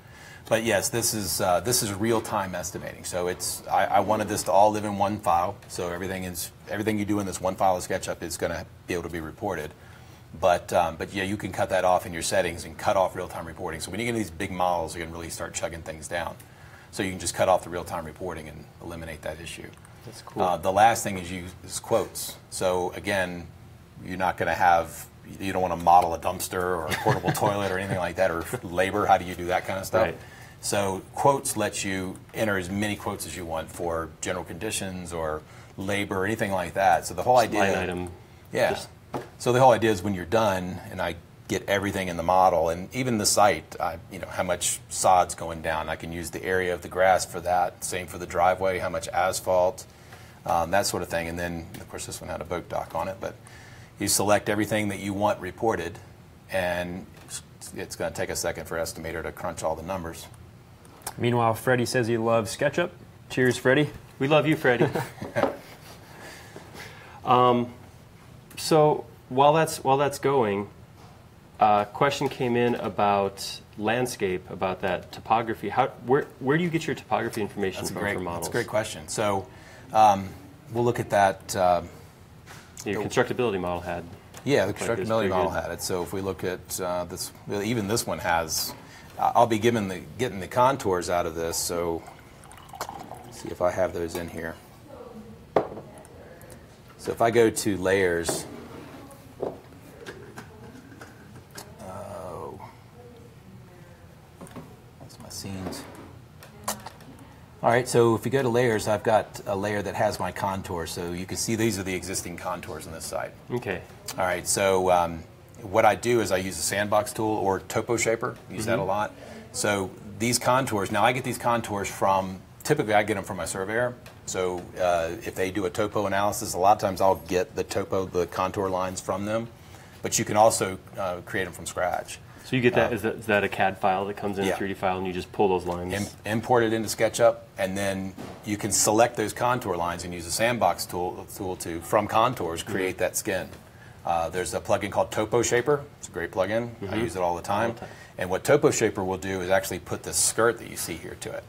But yes, this is uh, this is real-time estimating. So it's I, I wanted this to all live in one file. So everything is everything you do in this one file of SketchUp is going to be able to be reported. But um, but yeah, you can cut that off in your settings and cut off real-time reporting. So when you get into these big models, you can really start chugging things down. So you can just cut off the real-time reporting and eliminate that issue. That's cool. Uh, the last thing is use is quotes. So again, you're not going to have you don't want to model a dumpster or a portable toilet or anything like that or labor. How do you do that kind of stuff? Right. So quotes lets you enter as many quotes as you want for general conditions or labor or anything like that. So the whole idea Line item. yeah. Just- so the whole idea is when you're done, and I get everything in the model, and even the site, I, you know, how much sod's going down. I can use the area of the grass for that. Same for the driveway, how much asphalt, um, that sort of thing. And then, of course, this one had a boat dock on it, but you select everything that you want reported, and it's, it's going to take a second for Estimator to crunch all the numbers. Meanwhile, Freddie says he loves SketchUp. Cheers, Freddie. We love you, Freddie. um, so while that's while that's going, a question came in about landscape, about that topography. How where where do you get your topography information That's from great, for models? that's a great question. So, um, we'll look at that. Um, Your constructability model had. yeah, the Like constructability pretty model had it. So if we look at uh, this, well, even this one has. I'll be given the getting the contours out of this. So see if I have those in here. So if I go to layers. Oh, that's my scenes. All right, so if you go to layers, I've got a layer that has my contours. So you can see these are the existing contours on this side. Okay. All right, so um, what I do is I use a sandbox tool or Topo Shaper. Use that a lot. So these contours, now I get these contours from, typically I get them from my surveyor. So uh, if they do a topo analysis, a lot of times I'll get the topo, the contour lines from them. But you can also uh, create them from scratch. So you get that, is that, is that a CAD file that comes in, yeah. a 3D file, and you just pull those lines? Im- import it into SketchUp, and then you can select those contour lines and use a sandbox tool, tool to, from contours, create that skin. Uh, there's a plugin called Topo Shaper. It's a great plugin. I use it all the time. And what Topo Shaper will do is actually put the skirt that you see here to it.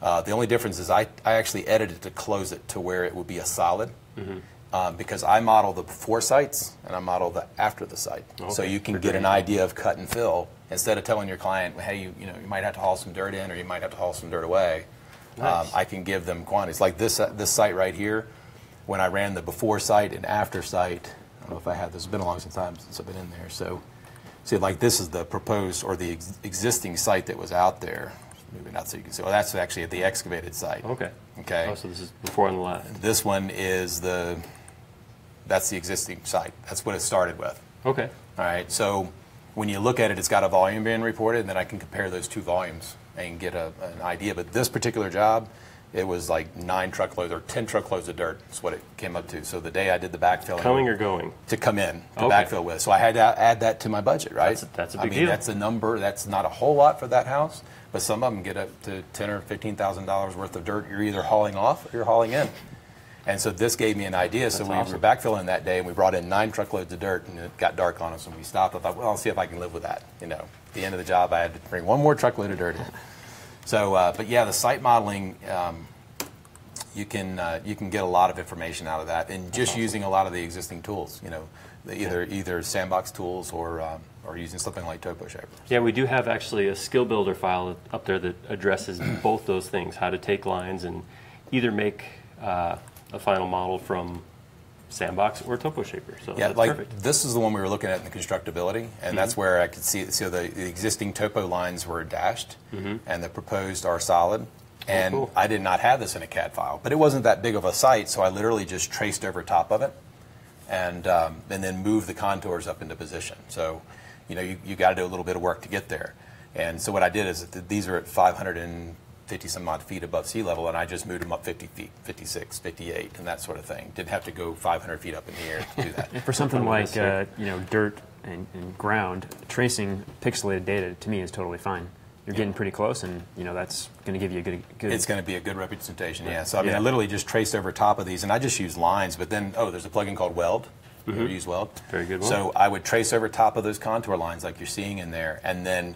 Uh, the only difference is I, I actually edited it to close it to where it would be a solid. Um, because I model the before sites and I model the after the site. so you can get an idea of cut and fill instead of telling your client, hey, you, you know, you might have to haul some dirt in or you might have to haul some dirt away. Um, I can give them quantities. Like this, uh, this site right here, when I ran the before site and after site, I don't know if I have this, it's been a long time since I've been in there. So, see, like this is the proposed or the ex- existing site that was out there. Maybe not so you can see. Well, that's actually at the excavated site. Okay. Okay. Oh, so this is before on the left. This one is the, that's the existing site. That's what it started with. Okay. All right, so when you look at it, it's got a volume being reported, and then I can compare those two volumes and get a, an idea. But this particular job, it was like nine truckloads or 10 truckloads of dirt is what it came up to. So the day I did the backfill, Coming or going? to come in to Okay. backfill with. So I had to add that to my budget, right? That's a- that's a I big mean, deal. that's a number. That's not a whole lot for that house, but some of them get up to ten or fifteen thousand dollars worth of dirt. You're either hauling off or you're hauling in. And so this gave me an idea. so we awesome. were backfilling that day, and we brought in nine truckloads of dirt, and it got dark on us, and we stopped. I thought, well, I'll see if I can live with that. You know, at the end of the job, I had to bring one more truckload of dirt in. So, uh, but yeah, the site modeling. Um, you can uh, you can get a lot of information out of that, and just using a lot of the existing tools. You know, the, either either sandbox tools or um, or using something like Topo Shaper. Yeah, we do have actually a skill builder file up there that addresses both those things: how to take lines and either make uh, a final model from Sandbox or Topo Shaper. So Yeah, like perfect. this is the one we were looking at in the constructability, and that's where I could see so the, the existing topo lines were dashed, and the proposed are solid. And cool. I did not have this in a CAD file, but it wasn't that big of a site, so I literally just traced over top of it, and um, and then moved the contours up into position. So, you know, you, you got to do a little bit of work to get there. And so what I did is that these are at 550 some odd feet above sea level, and I just moved them up 50 feet, 56, 58, and that sort of thing. Didn't have to go 500 feet up in the air to do that. For something like uh, you know dirt and, and ground, tracing pixelated data to me is totally fine. You're getting pretty close, and you know that's going to give you a good good. It's going to be a good representation, yeah. So I mean, Yeah. I literally just traced over top of these, and I just use lines. But then, oh, there's a plugin called Weld. You ever use Weld? Mm-hmm. Very good one. So I would trace over top of those contour lines, like you're seeing in there, and then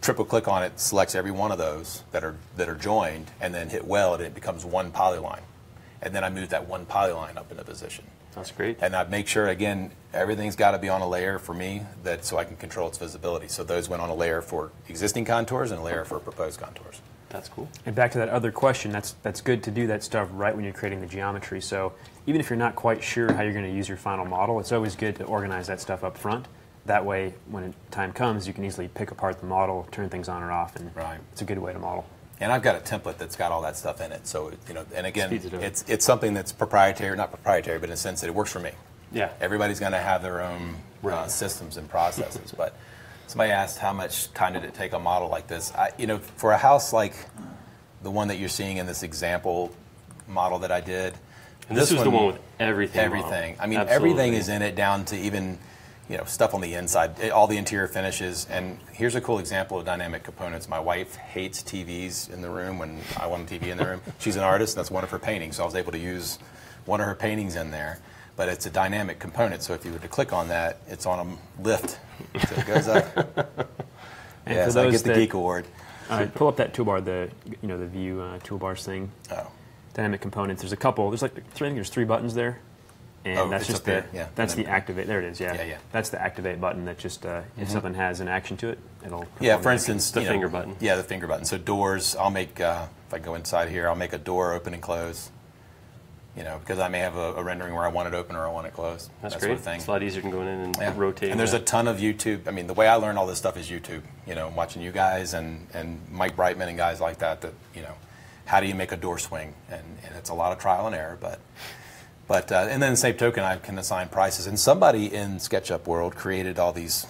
triple click on it, selects every one of those that are that are joined, and then hit Weld, and it becomes one polyline. And then I move that one polyline up into position. That's great. And I make sure again everything's got to be on a layer for me that so I can control its visibility. So those went on a layer for existing contours and a layer for proposed contours. That's cool. And back to that other question, that's that's good to do that stuff right when you're creating the geometry. So even if you're not quite sure how you're going to use your final model, it's always good to organize that stuff up front. That way, when time comes, you can easily pick apart the model, turn things on or off, and Right. it's a good way to model. And I've got a template that's got all that stuff in it. So you know, and again, it it's it's something that's proprietary, not proprietary, but in the sense that it works for me. Yeah. Everybody's going to have their own uh, systems and processes. but somebody asked how much time did it take a model like this? I, you know, for a house like the one that you're seeing in this example model that I did, And this, was the one with everything. model. everything. I mean, Absolutely. everything is in it down to even, you know, stuff on the inside, eh, all the interior finishes. And here's a cool example of dynamic components. My wife hates TVs in the room when I want a TV in the room. She's an artist, and that's one of her paintings. So I was able to use one of her paintings in there. But it's a dynamic component, so if you were to click on that, it's on a lift. So it goes up. Yeah, for so I get the that- geek award. Uh, pull up that toolbar, the you know the view uh, toolbars thing. Oh. dynamic components. There's a couple. There's like three, I think there's three buttons there, and Oh, that's just the yeah. that's the activate. There it is. Yeah. Yeah, yeah. That's the activate button. That just uh, if something has an action to it, it'll. Yeah, for instance, The you know, finger button. Yeah, the finger button. So doors, I'll make uh, if I go inside here, I'll make a door open and close. You know, because I may have a, a rendering where I want it open or I want it closed. That's that great. Sort of thing. It's a lot easier than going in and Yeah. rotating. And there's a ton of YouTube. I mean, the way I learn all this stuff is YouTube. You know, watching you guys and, and Mike Brightman and guys like that. That you know, how do you make a door swing? And, and it's a lot of trial and error. But but uh, and then the same token, I can assign prices. And somebody in SketchUp world created all these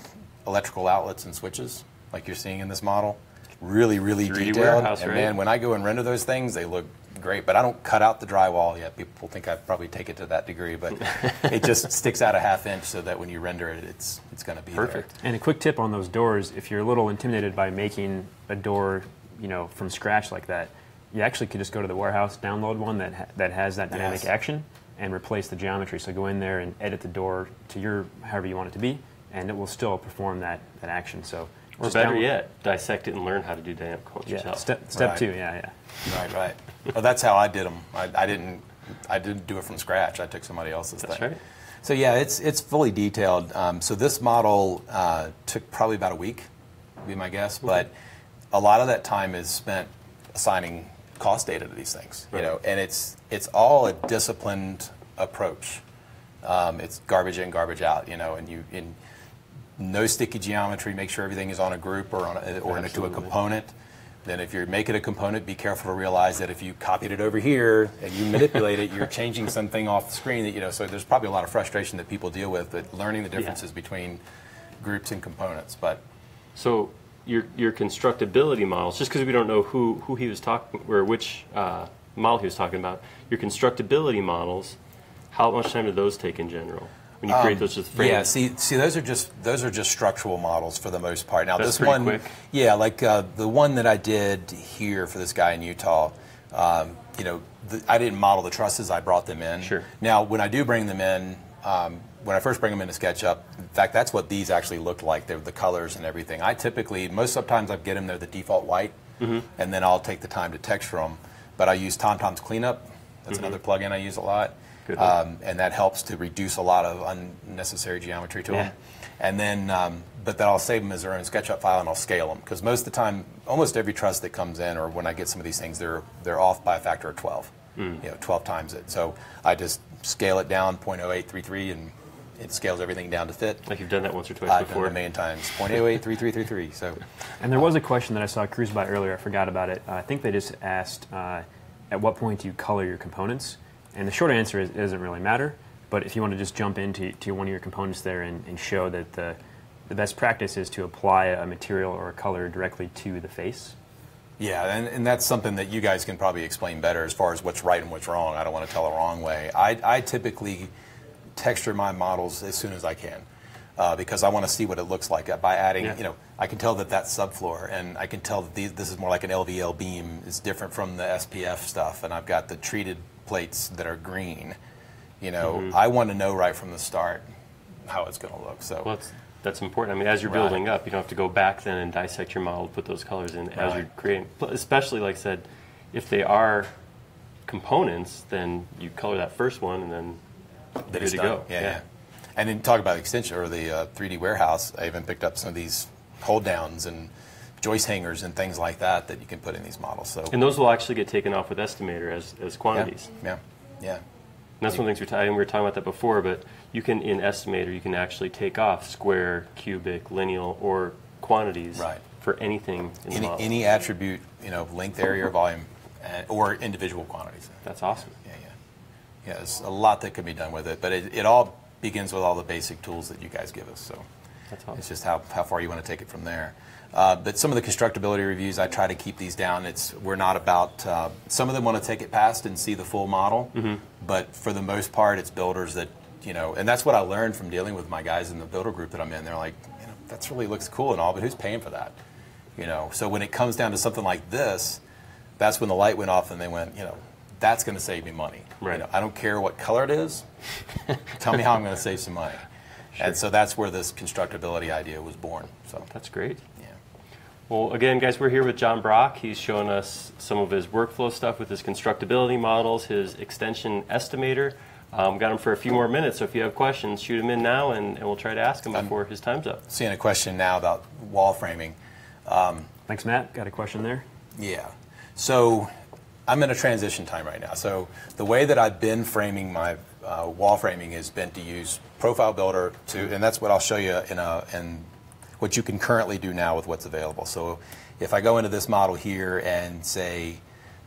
electrical outlets and switches, like you're seeing in this model. Really, really detailed. and right? man, when I go and render those things, they look great. But I don't cut out the drywall yet. People think I probably take it to that degree, but it just sticks out a half inch so that when you render it, it's it's going to be there. Perfect. And a quick tip on those doors: if you're a little intimidated by making a door, you know, from scratch like that, you actually could just go to the warehouse, download one that ha- that has that dynamic Yes. action, and replace the geometry. So go in there and edit the door to your however you want it to be, and it will still perform that, that action. So Or better download- yet, dissect it and learn how to do dynamic quotes yeah. yourself. Step step Right. two, yeah, yeah. Right, right. Well, that's how I did them. I, I didn't I didn't do it from scratch. I took somebody else's That's thing. right. So yeah, it's it's fully detailed. Um, so this model uh, took probably about a week, would be my guess. But a lot of that time is spent assigning cost data to these things. You know, and it's it's all a disciplined approach. Um, it's garbage in, garbage out. You know, and you in no sticky geometry. Make sure everything is on a group or on a, or into a component. Then, if you're making a component, be careful to realize that if you copied it over here and you manipulate it, you're changing something off the screen. That you know, so there's probably a lot of frustration that people deal with, but learning the differences between groups and components. But So your your constructability models, just because we don't know who, who he was talking or which uh, model he was talking about, your constructability models, how much time do those take in general when you create those just frames? Um, Yeah, see, see, those are just those are just structural models for the most part. Now, That's this one, quick. yeah, like uh, the one that I did here for this guy in Utah. Um, you know, the, I didn't model the trusses; I brought them in. Sure. Now, when I do bring them in, um, when I first bring them into SketchUp, in fact, that's what these actually looked like. They're the colors and everything. I typically, most sometimes I get them they're the default white, Mm-hmm. and then I'll take the time to texture them. But I use ThomThom's Cleanup. That's another plugin I use a lot. Um, and that helps to reduce a lot of unnecessary geometry to Yeah. them. And then, um, but then I'll save them as their own SketchUp file and I'll scale them because most of the time, almost every truss that comes in, or when I get some of these things, they're they're off by a factor of 12. Hmm. You know, 12 times it. So I just scale it down 0.0833 and it scales everything down to fit. Like you've done that once or twice I've before. it a million times. 0.083333. So And there was a question that I saw cruise by earlier. I forgot about it. Uh, I think they just asked, uh, at what point do you color your components? And the short answer is it doesn't really matter. But if you want to just jump into to one of your components there and, and show that the, the best practice is to apply a material or a color directly to the face. Yeah, and, and that's something that you guys can probably explain better as far as what's right and what's wrong. I don't want to tell the wrong way. I, I typically texture my models as soon as I can uh, because I want to see what it looks like by adding, Yeah. you know, I can tell that that's subfloor and I can tell that these, this is more like an LVL beam. It's different from the SPF stuff and I've got the treated plates that are green. You know, Mm-hmm. I want to know right from the start how it's going to look. So Well, that's, that's important. I mean, as you're Right. building up, you don't have to go back then and dissect your model, put those colors in as you're creating. Especially, like I said, if they are components, then you color that first one and then It's to done. go. Yeah, yeah. And then talk about the extension or the uh, 3D warehouse. I even picked up some of these hold downs and joist hangers and things like that that you can put in these models. So And those will actually get taken off with Estimator as, as quantities. yeah, yeah. And that's one of the things we're talking. We were talking about that before, but you can in Estimator you can actually take off square, cubic, lineal, or quantities Right. for anything in the Any, model. any attribute, you know, length, area, or volume, or individual quantities. That's awesome. Yeah, there's a lot that can be done with it, but it, it all begins with all the basic tools that you guys give us. So That's awesome. it's just how, how far you want to take it from there. Uh, but some of the constructability reviews, I try to keep these down. It's we're not about. Uh, some of them want to take it past and see the full model, but for the most part, it's builders that you know, and that's what I learned from dealing with my guys in the builder group that I'm in. They're like, you know, that's really looks cool and all, but who's paying for that? You know, so when it comes down to something like this, that's when the light went off and they went, you know, that's going to save me money. You Right. know, I don't care what color it is. Tell me how I'm going to save some money. And so that's where this constructability idea was born. So That's great. yeah. Well, again, guys, we're here with John Brock. He's showing us some of his workflow stuff with his constructability models, his extension estimator. Um, got him for a few more minutes, so if you have questions, shoot him in now, and, and we'll try to ask him before his time's up. Seeing a question now about wall framing. Thanks, Matt. Got a question there? Yeah. So I'm in a transition time right now. So the way that I've been framing my uh, wall framing has been to use Profile Builder to, and that's what I'll show you in a in what you can currently do now with what's available. So if I go into this model here and say,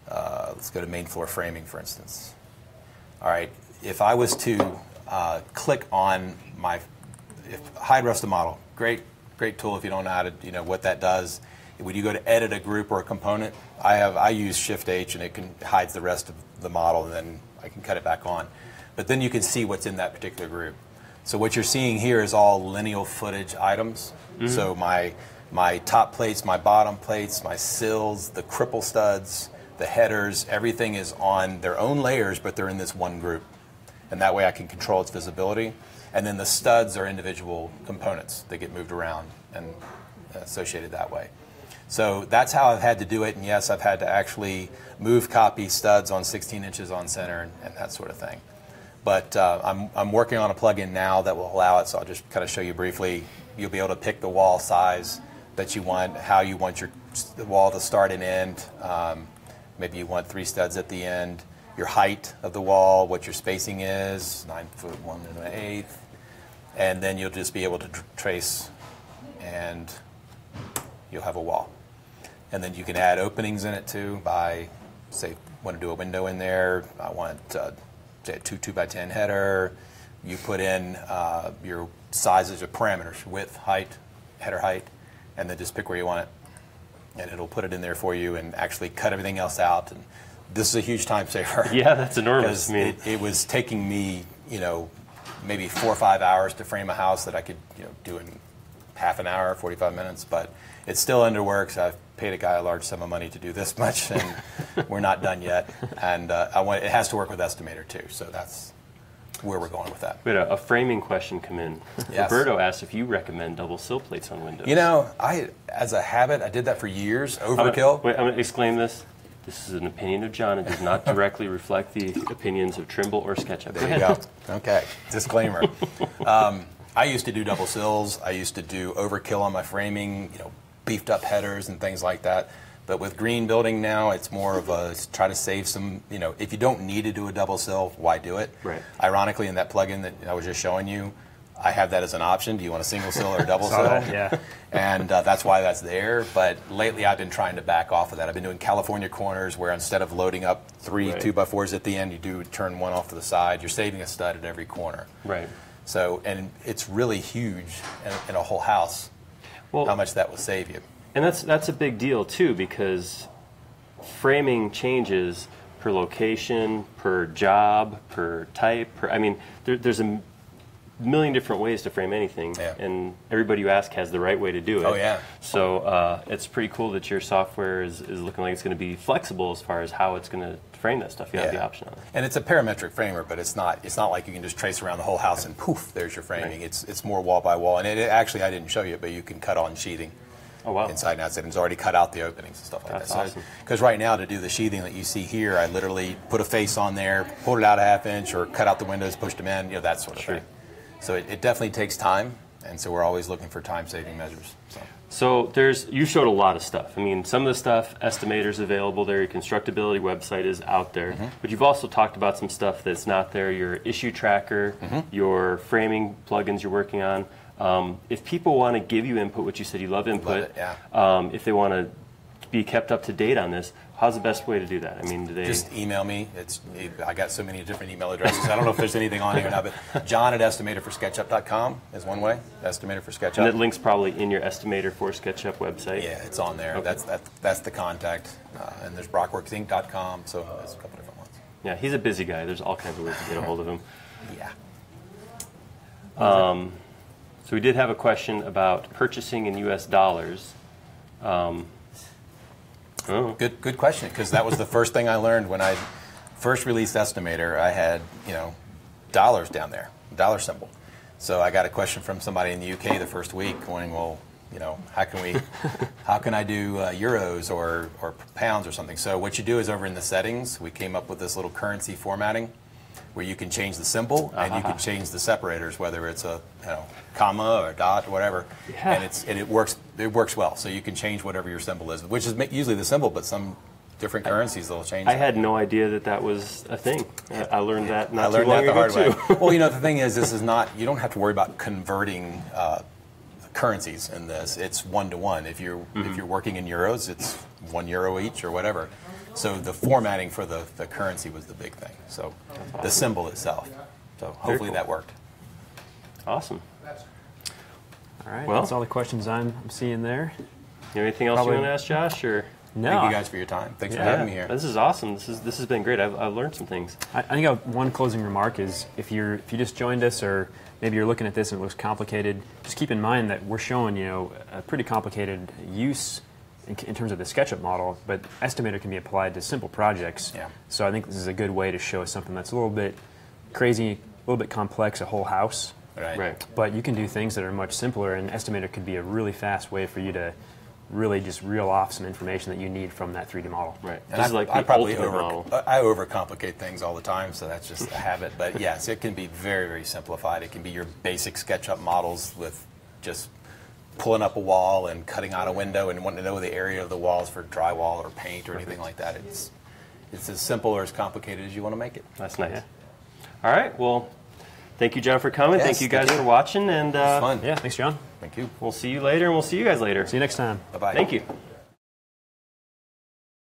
uh, let's go to main floor framing, for instance. All right, if I was to uh, click on my if hide rest model, great great tool if you don't know how to you know what that does. When you go to edit a group or a component, I have I use Shift H and it can hides the rest of the model, and then I can cut it back on. But then you can see what's in that particular group. So what you're seeing here is all lineal footage items. Mm-hmm. So my my top plates, my bottom plates, my sills, the cripple studs, the headers, everything is on their own layers, but they're in this one group. And that way I can control its visibility. And then the studs are individual components that get moved around and associated that way. So that's how I've had to do it. And yes, I've had to actually move copy studs on 16 inches on center and, and that sort of thing. But uh, I'm, I'm working on a plugin now that will allow it. So I'll just kind of show you briefly. You'll be able to pick the wall size that you want, how you want your wall to start and end. Um, maybe you want three studs at the end. Your height of the wall, what your spacing is, nine foot one and an eighth, and then you'll just be able to tr- trace, and you'll have a wall. And then you can add openings in it too by, say, want to do a window in there. I want uh, say a two two by ten header. You put in uh, your sizes of parameters, width, height, header height, and then just pick where you want it, and it'll put it in there for you and actually cut everything else out. And this is a huge time saver. Yeah, that's enormous. I mean, it, it was taking me, you know, maybe four or five hours to frame a house that I could, you know, do in half an hour, 45 minutes. But it's still underworks. I've paid a guy a large sum of money to do this much, and we're not done yet. And uh, I want it has to work with Estimator too. So that's where we're going with that. we had a, a framing question come in. Yes. Roberto asked if you recommend double sill plates on windows. You know, I as a habit, I did that for years. I'm gonna- Overkill. wait, I'm going to exclaim this. This is an opinion of John. It does not directly reflect the opinions of Trimble or SketchUp. There you go. Okay. Disclaimer. um, I used to do double sills. I used to do overkill on my framing, you know, beefed up headers and things like that. But with green building now, it's more of a try to save some. You know, if you don't need to do a double sill, why do it? Right. Ironically, in that plugin that I was just showing you, I have that as an option. Do you want a single sill or a double sill? that, yeah. and uh, that's why that's there. But lately, I've been trying to back off of that. I've been doing California corners where instead of loading up three Right. two by fours at the end, you do turn one off to the side. You're saving a stud at every corner. Right. So, and it's really huge in, in a whole house. Well, how much that will save you? And that's that's a big deal too because framing changes per location, per job, per type. Per I mean, there, there's a million different ways to frame anything, Yeah. and everybody you ask has the right way to do it. Oh, yeah. So uh, it's pretty cool that your software is, is looking like it's going to be flexible as far as how it's going to frame that stuff. You have the option on it. And it's a parametric framer, but it's not. It's not like you can just trace around the whole house and poof, there's your framing. Right. It's it's more wall by wall. And it, it- actually, I didn't show you, but you can cut on sheathing. Oh wow. inside and outside, and it's already cut out the openings and stuff like That's that. awesome. Because right now, to do the sheathing that you see here, I literally put a face on there, pulled it out a half inch, or cut out the windows, pushed them in, you know, that sort of Sure. thing. So it, it definitely takes time, and so we're always looking for time-saving measures. So. So there's you showed a lot of stuff. I mean, some of the stuff estimators available there. Your constructability website is out there, Mm-hmm. but you've also talked about some stuff that's not there. Your issue tracker, Mm-hmm. your framing plugins you're working on. Um, if people want to give you input, which you said you love input, it, yeah. um, if they want to be kept up to date on this, how's the best way to do that? I mean, do they? Just email me. It's I got so many different email addresses. I don't know if there's anything on here or not, but John at estimatorforsketchup.com is one way. Estimator for SketchUp. and that link's probably in your estimator for SketchUp website. Yeah, it's on there. Okay. That's that, that's the contact. Uh, and there's BrockWorksInc.com. So there's a couple different ones. Yeah, he's a busy guy. There's all kinds of ways to get a hold of him. Yeah. Um, So we did have a question about purchasing in U.S. dollars. Um, oh, Good, good question. Because that was the first thing I learned when I first released Estimator. I had you know dollars down there, dollar symbol. So I got a question from somebody in the UK the first week, going, "Well, you know, how can we, how can I do uh, euros or, or pounds or something? So what you do is over in the settings, we came up with this little currency formatting where you can change the symbol and you can change the separators, whether it's a you know, comma or dot or whatever. Yeah. And it's and it works it works well. So you can change whatever your symbol is, which is usually the symbol, but some different currencies they'll change. I had no idea that that was a thing. I learned that not I learned too long that the ago hard too. way. well, you know, the thing is, this is not, you don't have to worry about converting uh, currencies in this. It's one to one. If you're, Mm-hmm. if you're working in euros, it's one euro each or whatever. So the formatting for the, the currency was the big thing. So the symbol itself. So hopefully cool. that worked. Awesome. All right, Well- that's all the questions I'm, I'm seeing there. You have anything else Probably- you want to ask Josh? Or No, Thank you guys for your time. Thanks for having me here. This is awesome. This is this has been great. I've, I've learned some things. I, I think uh, one closing remark is if you're if you just joined us or maybe you're looking at this and it looks complicated, just keep in mind that we're showing you know a pretty complicated use in, in terms of the SketchUp model, but Estimator can be applied to simple projects. Yeah. So I think this is a good way to show something that's a little bit crazy, a little bit complex, a whole house. Right. Right. But you can do things that are much simpler, and Estimator could be a really fast way for you to really just reel off some information that you need from that 3D model. Right. And this I, is like I the probably over, model. I overcomplicate things all the time, so that's just a habit. But yes, it can be very, very simplified. It can be your basic SketchUp models with just pulling up a wall and cutting out a window and wanting to know the area of the walls for drywall or paint or anything like that. It's it's as simple or as complicated as you want to make it. That's nice. All right. Well, thank you, John, for coming. Yes, thank you thank guys you. for watching, and It's uh, fun. Yeah, thanks, John. Thank you. we'll see you later, and we'll see you guys later. See you next time. Bye bye. Thank you.